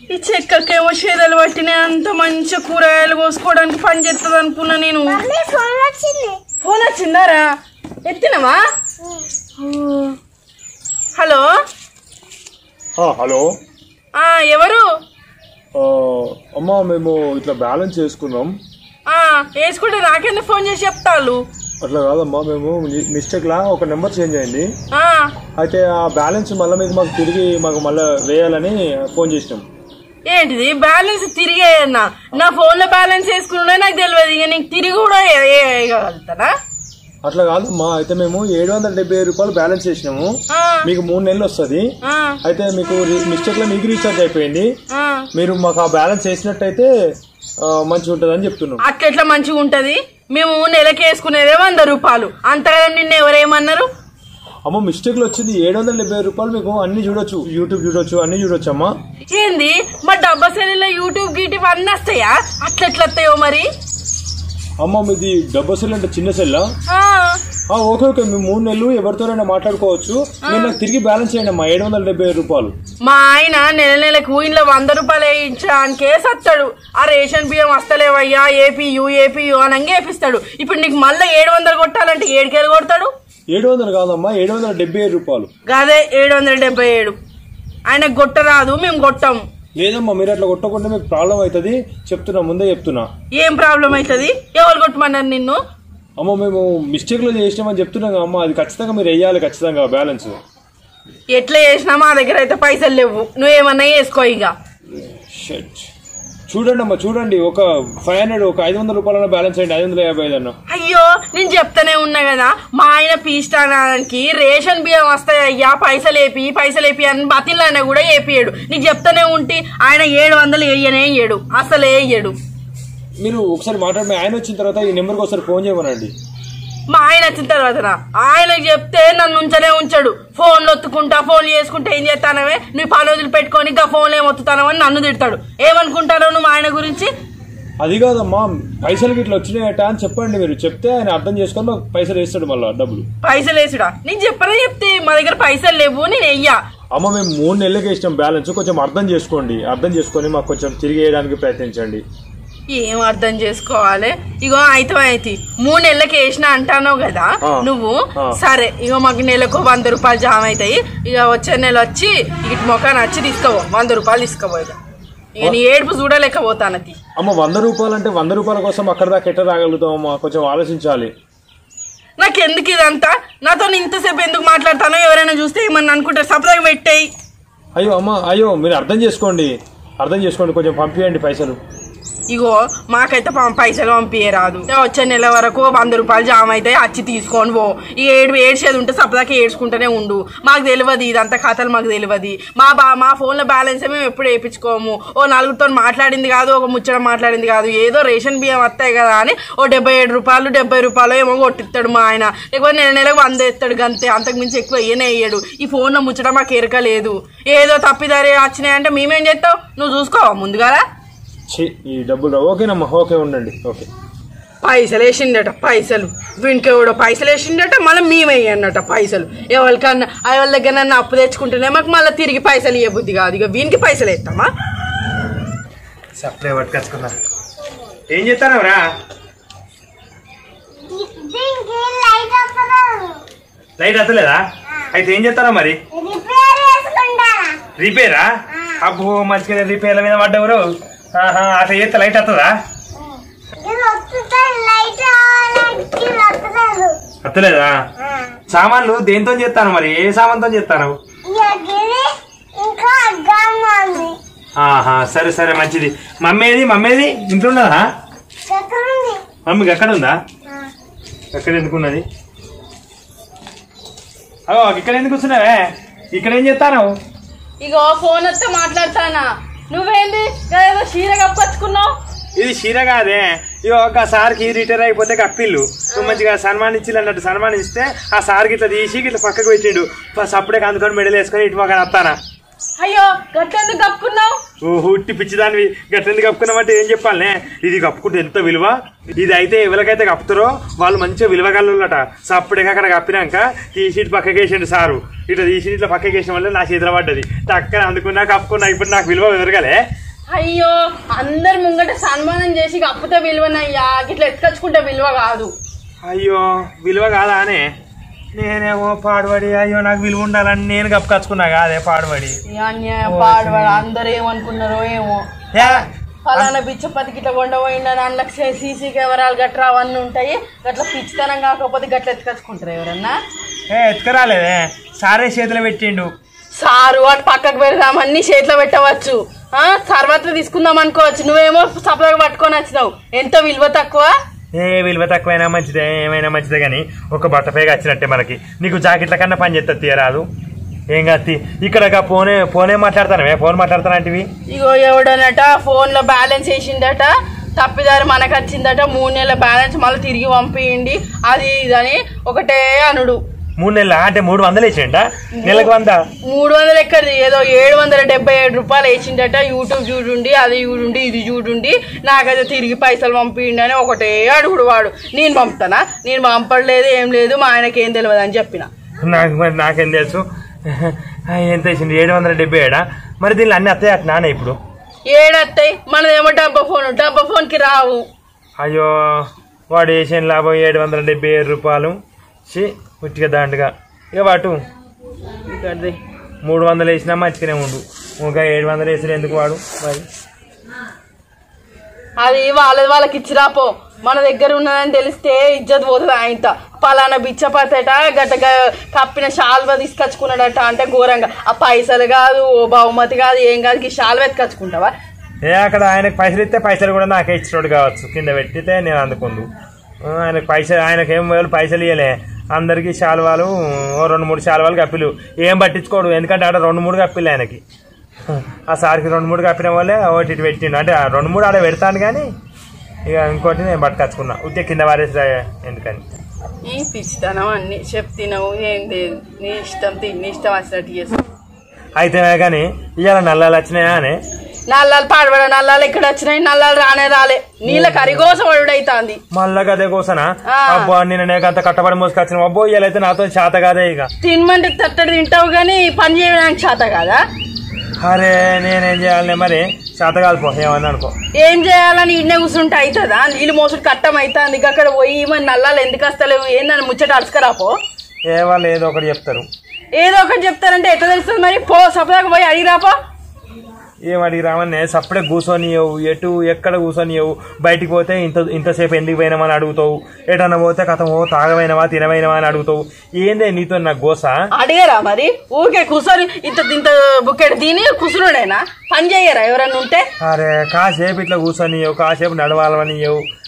ఈ చెక్కకేమో చీరలు పట్టినాయి. అంత మంచి కూరగాయలు కోసుకోవడానికి పని చేస్తుంది అనుకున్నా నేను. ఫోన్ వచ్చింది. ఫోన్ వచ్చిందారా? ఎత్తినవా? హలో? హలో. ఆ ఎవరు? అమ్మా మేము ఇట్లా బ్యాలెన్స్ చేసుకున్నాం. ఆ వేసుకుంటే నాకెందుకు ఫోన్ చేసి చెప్తాళ్ళు? అట్లా కాదమ్మా మేము మిస్టేక్ లా ఒక నెంబర్ చేంజ్ అయింది. ఆ. అయితే ఆ బ్యాలెన్స్ మళ్ళీ మీకు మాకు తిరిగి మాకు మళ్ళీ వేయాలని ఫోన్ చేసినాం. ఏంటిది? బ్యాలెన్స్ తిరిగి వేయన్నా నా ఫోన్లో బ్యాలెన్స్ వేసుకున్నా నాకు తెలియదు ఇక నీకు తిరిగి కూడా వేయగలుగుతానా? అట్లా కాదమ్మా అయితే మేము ఏడు వందల డెబ్బై రూపాయలు బ్యాలెన్స్ చేసినాము. మీకు మూడు నెలలు వస్తుంది. అయితే మీకు మిస్టేక్లో మీకు రీఛార్జ్ అయిపోయింది. మీరు మాకు ఆ బ్యాలెన్స్ వేసినట్టయితే మంచిగా ఉంటుంది అని చెప్తున్నాం. అట్లా ఎట్లా మంచిగా ఉంటది? మేము నెలకి వేసుకునేదే వంద రూపాయలు. అంతగా నిన్న ఎవరేమన్నారు అమ్మ మిస్టేక్లో వచ్చింది. ఏడు వందల డెబ్బై రూపాయలు మీకు అన్ని చూడొచ్చు. యూట్యూబ్ చూడొచ్చు అన్ని చూడొచ్చు అమ్మా. ఏంది? మా డబ్బా సెల్లులో యూట్యూబ్ గీటివ్ అన్నీ వస్తాయా? అట్లా ఎట్లా వస్తాయో మరి? అమ్మ మీది డబ్బా సెల్ అంటే చిన్న సెల్లా? ఆ, ఓకే ఓకే. మేము మూడు నెలలు ఎవరితోనైనా మాట్లాడుకోవచ్చు. మీరు నాకు తిరిగి బ్యాలెన్స్ చేయండి అమ్మా ఏడు వందల డెబ్బై రూపాయలు. మా ఆయన నెల నెలకు ఇంట్లో వంద రూపాయలు వేయించడానికే సత్తాడు ఆ రేషన్ బియ్యం వస్తలేవయ్యా ఏపీయు ఏపీయు అని వేపిస్తాడు ఇప్పుడు నీకు మళ్ళీ ఏడు వందలు కొట్టాలంటే ఏడుకేలు కొడతాడు? ఏడు వందలు కాదమ్మా ఏడు వందల డెబ్బై ఐదు రూపాయలు. గదే ఏడు వందల డెబ్బై ఏడు. ఆయన కొట్టరాదు మేము కొట్టాము లేదమ్మా మీరు అట్లా కొట్టకుండా మీకు ప్రాబ్లం అవుతుంది. చెప్తున్నా ముందే చెప్తున్నా. ఏం ప్రాబ్లం అవుతుంది? ఎవరు కొట్టమన్నారు నిన్ను? అమ్మ మేము మిస్టేక్లో చేసినామని చెప్తున్నాం కదా అమ్మా అది ఖచ్చితంగా మీరు వేయాలి ఖచ్చితంగా బ్యాలెన్స్. ఎట్లా చేసినా మా దగ్గర అయితే పైసలు లేవు. నువ్వేమన్నా వేసుకో ఇక. షట్. చూడండి అమ్మా చూడండి. ఒక ఫైవ్ హండ్రెడ్ ఒక ఐదు వందల రూపాయల బ్యాలెన్స్ అయ్యండి ఐదు వందల యాభై ఐదు అన్న. అయ్యో నేను చెప్తానే ఉన్నా కదా మా ఆయన పీస్తానానికి రేషన్ బియ్యం వస్తాయి అయ్యా పైసలు ఏపి పైసలు ఏపి అని బతిలానే కూడా ఏపియడు నీకు చెప్తానే ఉంటే ఆయన ఏడు వందలు వేయనే వేయడు అసలే వేయడు మీరు ఒకసారి మాట్లాడి ఆయన వచ్చిన తర్వాత ఈ నెంబర్కి ఒకసారి ఫోన్ చేయమనండి. మా ఆయన వచ్చిన తర్వాత ఆయనకి చెప్తే నన్ను ఉంచనే ఉంచాడు. ఫోన్లు ఒత్తుకుంటా ఫోన్లు చేసుకుంటే ఏం చేస్తానవే? నువ్వు పని వదిలి పెట్టుకొని ఇంకా ఫోన్లు ఏం ఒత్తుతానవని నన్ను తిడతాడు. ఏమనుకుంటారో నువ్వు ఆయన గురించి? అది కాదమ్మా పైసలకి ఇట్లా వచ్చినాయట అని చెప్పండి మీరు. చెప్తే ఆయన అర్థం చేసుకొని మాకు పైసలు వేస్తాడు మళ్ళీ డబ్బులు. పైసలు వేసుడా? నేను చెప్పనే చెప్తే మా దగ్గర పైసలు లేవు నేను వెయ్యా. అమ్మ మేము మూడు నెలలకి ఇష్టం బ్యాలెన్స్. కొంచెం అర్థం చేసుకోండి. అర్థం చేసుకొని మాకు కొంచెం తిరిగి వేయడానికి ప్రయత్నించండి. ఏం అర్థం చేసుకోవాలి? ఇగో అయితే అయితే మూడు నెలలకి వేసిన అంటానో కదా. నువ్వు. సరే ఇగో మాకు నెలకు వంద రూపాయలు జామ అవుతాయి. ఇక వచ్చే నెల వచ్చి ఇటు మొఖాన్ని వచ్చి తీసుకోవో వంద రూపాయలు తీసుకోవో ఇక ఇక నీ ఏడుపు చూడలేకపోతానది అమ్మ వంద రూపాయలు అంటే వంద రూపాయల కోసం అక్కడ దాకా ఎట్లా రాగలుగుతాం అమ్మా కొంచెం ఆలోచించాలి. నాకు ఎందుకు ఇదంతా? నాతో ఇంతసేపు ఎందుకు మాట్లాడతానో ఎవరైనా చూస్తే ఏమన్నా అనుకుంటారు. సపరేట్ పెట్టేయి. అయ్యో అమ్మ అయ్యో మీరు అర్థం చేసుకోండి. అర్థం చేసుకోండి కొంచెం పంపించండి పైసలు. ఇగో మాకైతే పం- పైసలు పంపించరాదు వచ్చే నెల వరకు వంద రూపాయలు జామ అయితే వచ్చి తీసుకొని పో. ఈ ఏడు ఏడ్చేది ఉంటే సపదాకి ఏడ్చుకుంటూనే ఉండు. మాకు తెలియదు ఇదంతా కథలు మాకు తెలియదు మా బా మా ఫోన్లో బ్యాలెన్స్ మేము ఎప్పుడు వేయించుకోము. ఓ నలుగురితో మాట్లాడింది కాదు ఒక ముచ్చట మాట్లాడింది కాదు. ఏదో రేషన్ బియ్యం వస్తాయి కదా అని ఓ డెబ్బై ఏడు రూపాయలు డెబ్బై రూపాయలు ఏమో కొట్టిస్తాడు మా ఆయన. లేకపోతే నెల నెలకు వంద ఇస్తాడు గంతే. అంతకు మించి ఎక్కువ వేయనే వేయడు. ఈ ఫోన్లో ముచ్చట మాకు ఎరక లేదు. ఏదో తప్పిదారి వచ్చినాయంటే మేమేం చేస్తావు నువ్వు చూసుకోవా ముందుగా ఛీ, ఈ డబ్బులు రా- ఓకేనమ్మా ఓకే ఉండండి. ఓకే. పైసలు వేసిండట పైసలు. వీనికి కూడా పైసలు వేసిండట మళ్ళీ మేమే అన్నట పైసలు. ఎవరికన్నా ఎవరి దగ్గర నన్ను అప్పు తెచ్చుకుంటేనే మాకు మళ్ళీ తిరిగి పైసలు ఇవ్వ బుద్ధి కాదు. ఇక వీనికి పైసలు వేస్తామా? సప్లై పట్టుకొచ్చుకున్నా. ఏం చేస్తానవరా దీనికి లైట్ వస్తలేదు అయితే ఏం చేస్తారా మరి? రిపేర్ అబ్బో మంచిగా రిపేర్ల మీద పడ్డవరు? అట్లా చేస్తే లైట్ వస్తుందా? వస్తలేదా? సామాన్లు దేంతో చేస్తాను మరి? ఏ సామాన్తో చేస్తాను ఆహా సరే సరే మంచిది. మమ్మేది మమ్మేది ఇంట్లో ఉన్నదా? మమ్మీకి ఎక్కడ ఉందా? ఎక్కడ ఎందుకున్నది అగో ఇక్కడ ఎందుకు వస్తున్నావే ఇక్కడ ఏం చేస్తాను ఇగో ఫోన్ వస్తే మాట్లాడతానా? నువ్వేంది? ఏదో చీర కప్పచ్చుకున్నావు? ఇది చీర కాదే. ఇక ఒక సార్కి రిటైర్ అయిపోతే కప్పిల్లు. నువ్వు మంచిగా సన్మానించి అన్నట్టు సన్మానిస్తే ఆ సార్కి ఇట్లా తీసి ఇట్లా పక్కకు పెట్టిండు. ఫస్ట్ అప్పుడే అందుకొని మెడల్ వేసుకొని ఇటు పక్కన వస్తానా అయ్యో గట్టెందుకు కప్పుకున్నావు? ఓ హుట్టి పిచ్చిదానివి. గట్లెందుకు కప్పుకున్నామంటే ఏం చెప్పాలనే? ఇది కప్పుకుంటే ఎంత విలువ? ఇది అయితే ఎవరికైతే కప్పుతారో వాళ్ళు మంచిగా విలువగలట సప్పుడుగా అక్కడ కప్పినాక తీసి ఇటు పక్కకి వేసిండు సారు. ఇట్లా తీసి ఇట్లా పక్కకి వేసిన వల్ల నా చేతిలో పడ్డది. టక్కన అందుకున్నా కప్పుకున్నా ఇప్పుడు నాకు విలువ ఎదరగలే. అయ్యో అందరు ముంగట సన్మానం చేసి కప్పుతే విలువనయ్యా. ఇట్లా ఎత్తుకొచ్చుకుంటే విలువ కాదు. అయ్యో విలువ కాదా అనే? నేనేమో పాడుబడి అయ్యో నాకు విలువ ఉండాలని నేను కప్పుకొచ్చుకున్నా కాదే పాడుబడి. అందరు ఏమనుకున్నారో ఏమో. ఫలానా బిచ్చపతికి ఇట్లా కొండపోయిండని అందులోకి సీసీ కెమెరాలు గట్రా అవన్నీ ఉంటాయి. గట్ల పిచ్చితనం కాకపోతే గట్ల ఎత్తుకొచ్చుకుంటారు ఎవరన్నా? ఏ ఎత్తుకరాలేదే? సారే చేతిలో పెట్టిండు. సారు అటు పక్కకు పెడదామని చేతిలో పెట్టవచ్చు. తర్వాత తీసుకుందాం అనుకోవచ్చు. నువ్వేమో సపరేట్గా పట్టుకొని వచ్చినావు. ఎంత విలువ తక్కువ? ఏ విలువ తక్కువైనా మంచిదే ఏమైనా మంచిదే కానీ ఒక బట్టపైగా వచ్చినట్టే మనకి. నీకు జాకెట్ల కన్నా పని చేస్తుంది తీయరాదు ఏం కాదు ఇక్కడ ఫోనే ఫోనే మాట్లాడతానవే ఫోన్ మాట్లాడతానంటివి? ఇగో ఎవడనట ఫోన్లో బ్యాలెన్స్ వేసిండట తప్పిదారి మనకు వచ్చిందట మూడు నెలల బ్యాలెన్స్ మళ్ళీ తిరిగి పంపియండి అది ఇదని ఒకటే అనుడు. మూడు నెలల? అంటే మూడు వందలు వేసిండా? నెలకు వంద? మూడు వందలు ఎక్కడిది? ఏదో ఏడు వందల డెబ్బై ఏడు రూపాయలు వేసిండట. యూట్యూబ్ చూడుండి అది చూడుండి ఇది చూడుండి. నాకైతే తిరిగి పైసలు పంపిండి అని ఒకటే అడుగుడు వాడు. నేను పంపుతానా? నేను పంపడలేదు ఏం లేదు మా ఆయనకి ఏం తెలియదు అని చెప్పిన. నాకు మరి నాకేం తెలుసు? ఎంత వేసింది ఏడు వందల డెబ్బై ఏడా? మరి దీనిలో అన్ని అత్తయ్య అట్ నానే ఇప్పుడు? ఏడత్తాయి మనదేమో డబ్బా ఫోన్ డబ్బా ఫోన్కి రావు. అయ్యో వాడు వేసిన లాభం ఏడు వందల డెబ్బై ఏడు రూపాయలు. ఉట్టిగా దాండుగా ఇక వాటు. ఇక్కడిది మూడు వందలు వేసినా మంచిగానే ఉండు. ఇంకా ఏడు వందలు వేసిన ఎందుకు వాడు? మరి. అది వాళ్ళది వాళ్ళకి ఇచ్చిరాపో మన దగ్గర ఉన్నదని తెలిస్తే ఇజ్జత్ పోతుంది ఆయనత పలానా బిచ్చపతట గట్ట గ- కప్పిన శాల్వ తీసుకొచ్చుకున్నాడట అంటే ఘోరంగా. ఆ పైసలు కాదు ఓ బహుమతి కాదు ఏం కాదు ఈ శాల్వ ఎత్తుకొచ్చుకుంటావా? ఏ అక్కడ ఆయనకు పైసలు ఇస్తే పైసలు కూడా నాకే ఇచ్చినోడు కావచ్చు. కింద పెట్టితే నేను అందుకుందు. ఆయనకు పైసలు ఆయనకు పైసలు ఇవ్వలే అందరికీ శాలువాలు ఓ రెండు మూడు శాలువాలు కప్పిలు. ఏం పట్టించుకోడు ఎందుకంటే ఆడ రెండు మూడు కప్పిలు ఆయనకి. ఆ సార్కి రెండు మూడు కప్పిన వల్లే ఒకటి ఇటు పెట్టిండు. అంటే ఆ రెండు మూడు ఆడ పెడతాను కానీ ఇక ఇంకోటి నేను పట్టుకొచ్చుకున్నా. ఉత్తే కింద వారేసి ఎందుకని. ఈ పిచ్చితనం అన్ని చెప్తినవు ఏం లేదు. నీ ఇష్టం తిని నీ ఇష్టం వచ్చినట్టు చేసు అయితే కానీ ఇవాళ నల్లాలు వచ్చినాయా అని నల్లాలు పాడబడ నల్లాలు ఇక్కడ వచ్చినాయి? నల్లాలు రానే రాలే. నీళ్ళ కరిగోస వడుడైతాంది మళ్ళా గదే కోసనా. అబ్బో అంత కట్టబడి మోసుకొచ్చిన. అబ్బో ఇవాళైతే నాతో చేత కాదే ఇక. తినమంటే తట్టడి తింటావు కానీ పని చేయడానికి చేత కాదా? అరే నేనేం చేయాలి మరి? చేతగాలిపో ఏమన్నా అనుకో. ఏం చేయాలని ఇన్నే కూర్చుంటే అవుతుందా నీళ్ళు మోసుడు కట్టం అవుతుంది ఇక అక్కడ పోయి మరి నల్లాలు ఎందుకు వస్తలేవు ఏందని ముచ్చట అడుచుకరాపో ఏ వాళ్ళు ఏదో ఒకటి చెప్తారు. ఏదో ఒకటి చెప్తారంటే ఎట్లా తెలుస్తుంది మరి? పో సపదాకా పోయి అడిగిరాపో ఏం అడిగి రామని సప్పుడే కూర్చొనియవు ఎటు ఎక్కడ కూర్చొనియవు బయటికి పోతే ఇంత ఇంతసేపు ఎందుకు పోయినామని అడుగుతావు? ఎటన్నా పోతే కథ ఓ తాగమైనవా తినమైనవా అని అడుగుతావు? ఏందే నీతో నాకు గోస? అడిగారా మరి? ఊరికే కూర్చొని ఇంత ఇంత బుక్కెట్ తిని కూర్చున్నాడేనా పని చేయరా ఎవరన్నా ఉంటే? అరే కాసేపు ఇట్లా కూర్చొనియవు కాసేపు నడవాలనియవు. ఆ,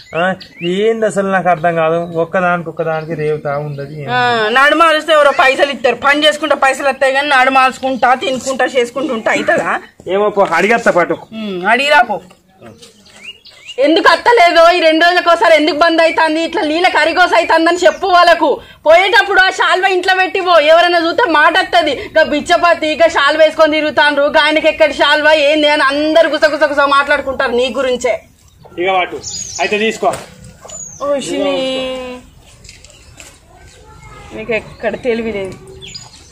ఏంది అసలు నాకు అర్థం కాదు. ఒక్కదానికి ఒక్కదానికి రేవుతా ఉండదు ఆ, నాడు మారుస్తే ఎవరో పైసలు ఇస్తారు పని చేసుకుంటా పైసలు వస్తాయి కానీ నాడు మార్చుకుంటా తినుకుంటా చేసుకుంటుంటా అవుతుందా ఏమో పో అడిగేస్తా పాటు. ఉమ్, అడిగిరాపో ఎందుకు అత్తలేదో ఈ రెండు రోజులకు ఒకసారి ఎందుకు బంద్ అవుతుంది ఇట్లా నీళ్ళ కరిగోస అవుతుందని చెప్పు వాళ్ళకు. పోయేటప్పుడు ఆ శాల్వ ఇంట్లో పెట్టి పో. ఎవరైనా చూస్తే మాట వస్తుంది ఇక బిచ్చపతి ఇక శాల్వ వేసుకొని తిరుగుతాండ్రు. ఆయనకి ఎక్కడి శాల్వ ఏంది అని అందరు గుస గుస గుస మాట్లాడుకుంటారు నీ గురించే. ఇక వాటు. అయితే తీసుకో. నీకు ఎక్కడ తెలివిలేదు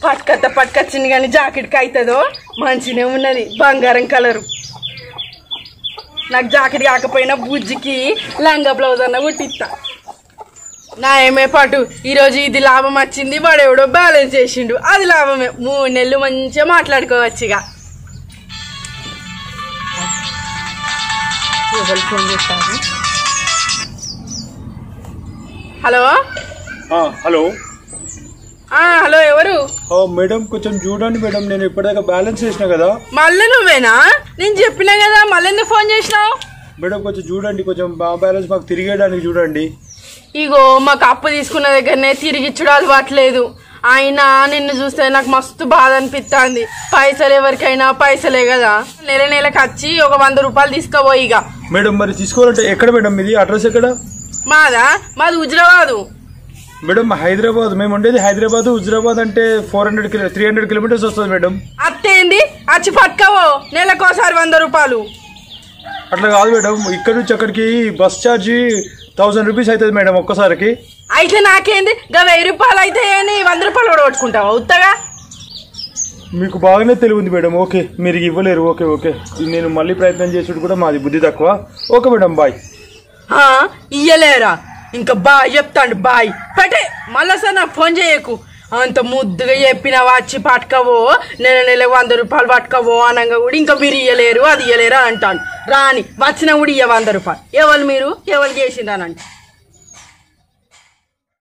పట్కత్త పట్టుకొచ్చింది కానీ జాకెట్కి అవుతుందో మంచిగా ఉన్నది. బంగారం కలరు. నాకు జాకెట్ కాకపోయినా బుజ్జికి లంగా బ్లౌజ్ అన్న కుట్టిస్తా నా ఏమే పాటు ఈరోజు ఇది లాభం వచ్చింది. వాడు బ్యాలెన్స్ చేసిండు. అది లాభమే. మూడు నెలలు మంచిగా మాట్లాడుకోవచ్చు ఇక. ఎవరు ఫోన్ చేస్తారు? హలో? హలో. హలో ఎవరు? మేడం కొంచెం చూడండి మేడం నేను ఇప్పటిదాకా బ్యాలెన్స్ చేసిన కదా. మళ్ళీ నువ్వేనా? నేను చెప్పినా కదా మళ్ళీ ఎందుకు ఫోన్ చేసినావు? మేడం కొంచెం చూడండి కొంచెం బ్యాలెన్స్ మాకు తిరిగేయడానికి చూడండి. ఇగో మాకు అప్పు తీసుకున్న దగ్గరనే తిరిగి ఇచ్చుడు అలవాట్లేదు ఆయన నిన్ను చూస్తే నాకు మస్తు బాధ అనిపిస్తుంది పైసలు ఎవరికైనా పైసలే కదా. నెల నెలకు వచ్చి ఒక వంద రూపాయలు తీసుకోబోయి ఇక మేడం మరి తీసుకోవాలంటే ఎక్కడ మేడం ఇది అడ్రస్ ఎక్కడ? మాదా? మాది హుజరాబాదు. మేడం హైదరాబాద్. మేము ఉండేది హైదరాబాద్. హుజరాబాద్ అంటే four hundred kilo three hundred kilometres వస్తుంది మేడం. అత్తేంది వచ్చి పట్టుకోవో నెలకోసారి వంద రూపాయలు. అట్లా కాదు మేడం. ఇక్కడ నుంచి అక్కడికి బస్ ఛార్జీ థౌసండ్ రూపీస్ అవుతుంది మేడం ఒక్కసారికి. అయితే నాకేంది? గా వెయ్యి రూపాయలు అయితే అని వంద రూపాయలు కూడా కొట్టుకుంటావా? ఉత్తగా? మీకు బాగానే తెలివింది మేడం. ఓకే మీరు ఇవ్వలేరు. Okay okay. నేను మళ్ళీ ప్రయత్నం చేసుడు కూడా మాది బుద్ధి తక్కువ. Okay madam bye. ఆ, ఇయ్యలేరా? ఇంకా బాయ్ చెప్తాండు బాయ్. పటే మళ్ళా సార్ నాకు ఫోన్ చేయకు. అంత ముద్దుగా చెప్పిన వచ్చి పట్టుకవో నెల నెల వంద రూపాయలు పట్టుకవో అనగా కూడా ఇంకా మీరు ఇయ్యలేరు అది ఇయ్యలేరు అని అంటాను రాని వచ్చిన కూడా ఇయ్య వంద రూపాయలు. ఎవరు మీరు? ఎవరు చేసిండ్రు అని అంటే